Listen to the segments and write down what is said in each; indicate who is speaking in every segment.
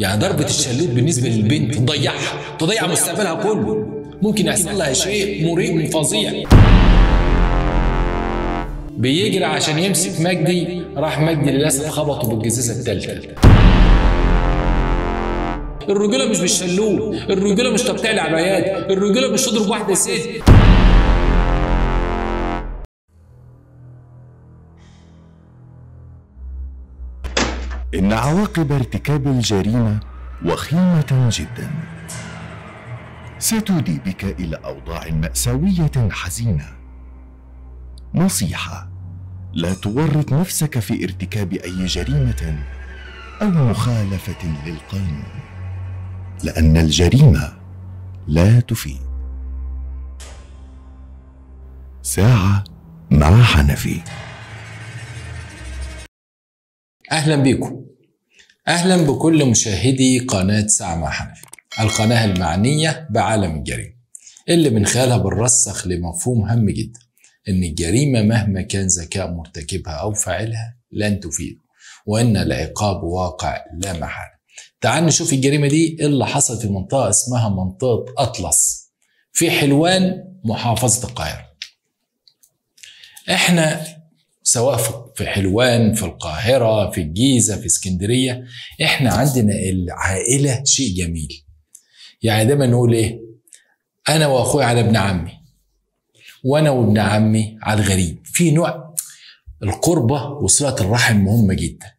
Speaker 1: يعني ضربة الشلوت بالنسبة للبنت تضيعها تضيع مستقبلها كله. ممكن يحصل لها شيء مريب فظيع بيجري عشان يمسك مجدي راح مجدي للأسف خبطه بالجزازة الثالثه الرجولة مش بالشلوت الرجولة مش تقطيع العبايات الرجولة مش تضرب واحدة ست.
Speaker 2: إن عواقب ارتكاب الجريمة وخيمة جدا. ستودي بك إلى أوضاع مأساوية حزينة. نصيحة لا تورط نفسك في ارتكاب أي جريمة أو مخالفة للقانون لأن الجريمة لا تفيد. ساعة مع حنفي.
Speaker 1: أهلا بيكم. أهلا بكل مشاهدي قناة ساعة مع حنفي القناة المعنية بعالم الجريمة اللي من خلالها بنرسخ لمفهوم هام جدا إن الجريمة مهما كان ذكاء مرتكبها أو فاعلها لن تفيد وإن العقاب واقع لا محالة. تعال نشوف الجريمة دي إيه اللي حصل في منطقة اسمها منطقة أطلس في حلوان محافظة القاهرة. إحنا سواء في حلوان في القاهرة في الجيزة في اسكندرية إحنا عندنا العائلة شيء جميل. يعني دايما نقول إيه؟ أنا وأخويا على ابن عمي وأنا وابن عمي على الغريب. في نوع القربة وصلة الرحم مهمة جدا.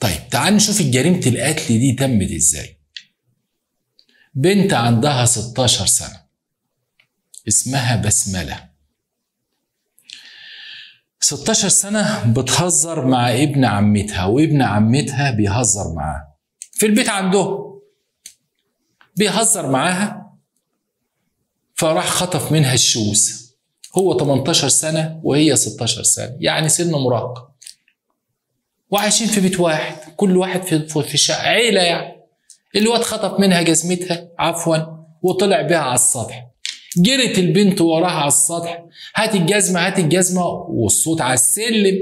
Speaker 1: طيب تعال نشوف جريمة القتل دي تمت إزاي. بنت عندها 16 سنة اسمها بسملة. 16 سنة بتهزر مع ابن عمتها وابن عمتها بيهزر معاها. في البيت عندهم بيهزر معاها فراح خطف منها الشوز. هو 18 سنة وهي 16 سنة يعني سن مراهقة وعايشين في بيت واحد كل واحد في في شقة عيلة يعني. الواد خطف منها جزمتها عفوا وطلع بيها على السطح. جرت البنت وراها على السطح. هات الجزمة هات الجزمة والصوت على السلم.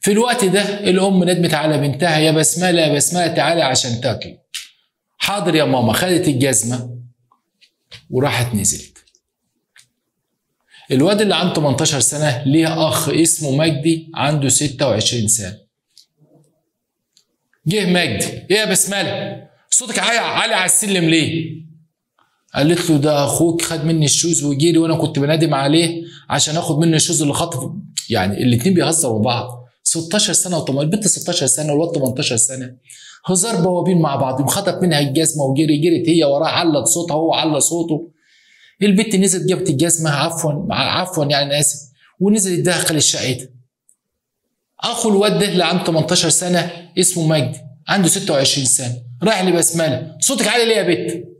Speaker 1: في الوقت ده الأم ندمت على بنتها يا بسملة يا بسملة تعالي عشان تاكلي حاضر يا ماما خدت الجزمة وراحت نزلت. الواد اللي عنده 18 سنة ليه أخ اسمه مجدي عنده 26 سنة. جه مجدي إيه يا بسملة؟ صوتك عالي على السلم ليه؟ قالت له ده أخوك خد مني ال shoes وجري وأنا كنت بنادم عليه عشان آخد منه ال shoes اللي خطف يعني الاتنين بيهزروا بعض. 16 سنة وطم... البنت 16 سنة والواد 18 سنة. هزار بوابين مع بعض خطف منها الجزمه وجري جرت هي وراه علت صوتها هو على صوته. البنت نزلت جابت الجزمه عفوا عفوا يعني أنا آسف ونزلت داخل الشقة. أخو الواد ده اللي عنده 18 سنة اسمه مجدي عنده 26 سنة رايح لبسملة. صوتك عالي ليه يا بت؟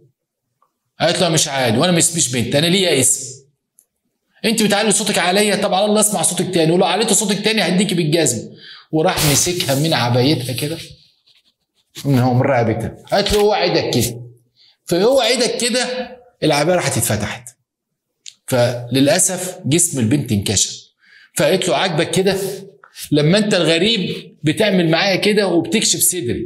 Speaker 1: قالت له مش عادي وأنا مش مش بنت أنا ليا اسم. أنت بتعلي صوتك عليا؟ طب على الله أسمع صوتك تاني. ولو عليت صوتك تاني هديكي بالجزم. وراح مسكها من عبايتها كده. من هو من رقبتها قالت له اوعى إيدك كده. فاوعى إيدك كده العباية راحت اتفتحت. فللأسف جسم البنت انكشف. فقالت له عاجبك كده؟ لما أنت الغريب بتعمل معايا كده وبتكشف صدري.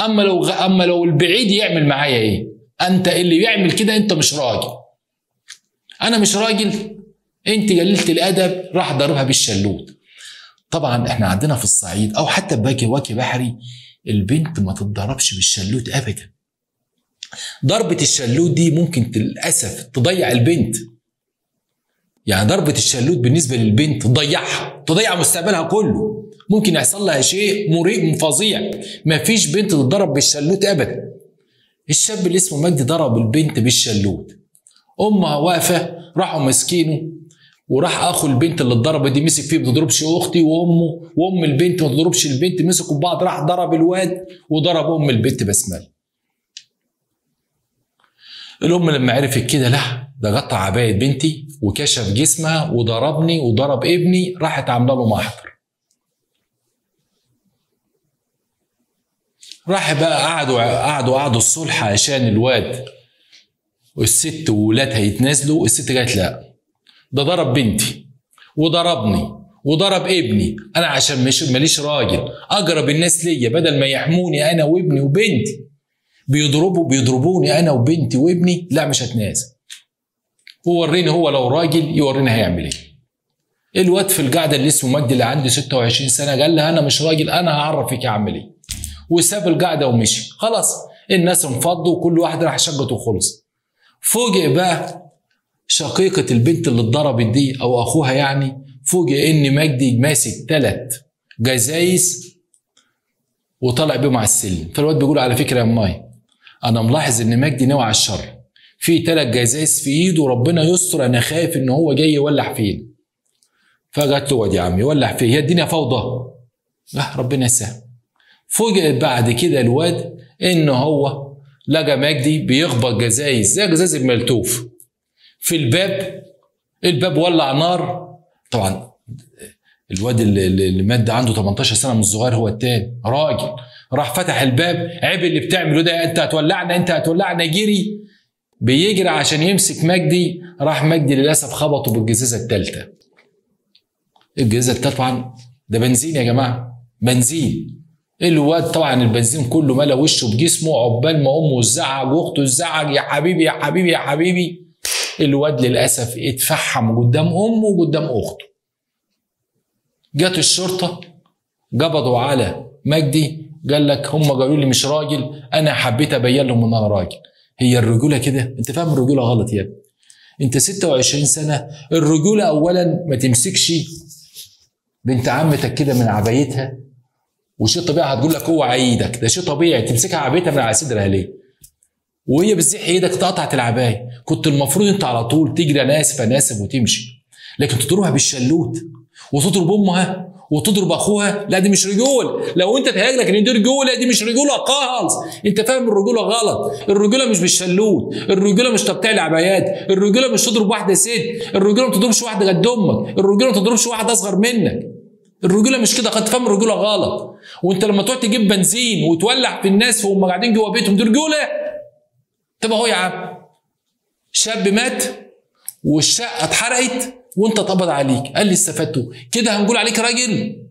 Speaker 1: أما لو غ... أما لو البعيد يعمل معايا إيه؟ أنت اللي بيعمل كده أنت مش راجل. أنا مش راجل. أنت قللت الأدب راح ضربها بالشلوت. طبعا إحنا عندنا في الصعيد أو حتى باكي واكي بحري البنت ما تتضربش بالشلوت ابدا. ضربة الشلوت دي ممكن للأسف تضيع البنت. يعني ضربة الشلوت بالنسبة للبنت تضيعها تضيع مستقبلها كله. ممكن يحصل لها شيء مريب فظيع. مفيش بنت تتضرب بالشلوت أبدا. الشاب اللي اسمه مجدي ضرب البنت بالشلوت. أمها واقفة راحوا ماسكينه وراح أخو البنت اللي اتضربت دي مسك فيه ما تضربش أختي وأمه وأم البنت ما تضربش البنت مسكوا بعض راح ضرب الواد وضرب أم البنت بسمله الأم لما عرفت كده لا ده قطع عباية بنتي وكشف جسمها وضربني وضرب ابني راحت عاملة له محضر. راح بقى قعدوا قعدوا قعدوا الصلح عشان الواد والست وولادها يتنازلوا الست قالت لا ده ضرب بنتي وضربني وضرب ابني أنا عشان مش ماليش راجل أقرب الناس ليا بدل ما يحموني أنا وابني وبنتي. بيضربوا بيضربوني أنا وبنتي وابني لا مش هتنازل. ووريني هو لو راجل يوريني هيعمل إيه. الواد في القعدة اللي اسمه مجدي اللي عنده 26 سنة قال لي أنا مش راجل أنا هعرفك أعمل إيه. وساب القعده ومشي. خلاص الناس انفضوا وكل واحد راح شقته وخلص. فوجئ بقى شقيقة البنت اللي اتضربت دي أو أخوها يعني فوجئ إن مجدي ماسك ثلاث جزايز وطلع بيهم على السلم. فالواد بيقول على فكرة يا ماي أنا ملاحظ إن مجدي ناوي على الشر. في ثلاث جزايز في إيده وربنا يستر أنا خايف إن هو جاي يولع فينا فقالت له واد يا عم يولع فيه هي الدنيا فوضى. لا ربنا يسهل. فوجئ بعد كده الواد إن هو لقى مجدي بيخبط جزايز زي جزايز الملتوف في الباب الباب ولع نار. طبعا الواد اللي, مات ده عنده 18 سنة من الصغير هو التاني. راجل. راح فتح الباب عيب اللي بتعمله ده أنت هتولعنا أنت هتولعنا جري. بيجري عشان يمسك مجدي راح مجدي للأسف خبطه بالجزازة الثالثه الجزازة الثالثه طبعا ده بنزين يا جماعة بنزين. الواد طبعا البنزين كله ملأ وشه بجسمه عقبال ما أمه تزعق وأخته تزعق يا حبيبي يا حبيبي يا حبيبي. الواد للأسف اتفحم قدام أمه وقدام أخته. جت الشرطة قبضوا على مجدي قال لك هم قالوا لي مش راجل أنا حبيت أبين لهم ان أنا راجل. هي الرجولة كده؟ أنت فاهم الرجولة غلط يا ابني. أنت 26 سنة الرجولة اولا ما تمسكش بنت عمتك كده من عبايتها وشيء طبيعي هتقول لك هو عيدك ده شيء طبيعي تمسكها عبايتها من على صدرها ليه؟ وهي بتزيح إيدك اتقطعت العباية كنت المفروض انت على طول تجري أنا اسف أنا اسف وتمشي لكن تضربها بالشلوت وتضرب امها وتضرب اخوها لا دي مش رجول لو انت تهيأ لك ان دي رجوله دي مش رجولة خالص. انت فاهم الرجولة غلط الرجولة مش بالشلوت الرجولة مش تقطيع العبايات الرجولة مش تضرب واحدة ست الرجولة ما تضربش واحدة قد أمك الرجولة ما تضربش واحد أصغر منك. الرجولة مش كده قد فاهم الرجولة غلط. وانت لما تقعد تجيب بنزين وتولع في الناس وهم قاعدين جوه بيتهم دي رجولة. طب اهو يا عم شاب مات والشقة اتحرقت وانت اتقبض عليك. قال لي استفدتوا كده هنقول عليك راجل.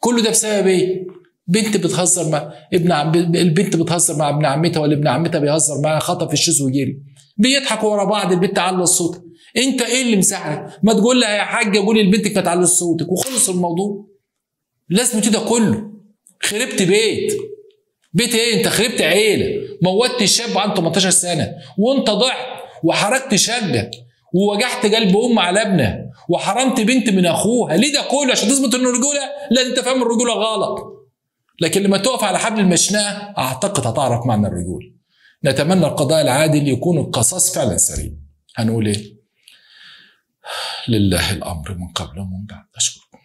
Speaker 1: كله ده بسبب إيه؟ بنت بتهزر مع ابن عم البنت بتهزر مع ابن عمتها ولا ابن عمتها بيهزر معاها خطف الشيز وجري بيضحكوا ورا بعض البنت على الصوت. انت إيه اللي مساعدك ما تقول لها يا حاجة قولي لبنتك ما تعليش صوتك. وخلص الموضوع. لازم ده كله. خربت بيت. بيت إيه؟ انت خربت عيلة. موتت شاب عنده 18 سنة. وانت ضعت. وحركت شقه ووجعت قلب أم على ابنها. وحرمت بنت من أخوها. ليه ده كله؟ عشان تثبت إنه رجولة؟ لا أنت فاهم الرجولة غلط. لكن لما تقف على حبل المشنقة أعتقد هتعرف معنى الرجولة. نتمنى القضاء العادل يكون القصاص فعلا سريع هنقول إيه؟ لله الأمر من قبل ومن بعد. أشكرك.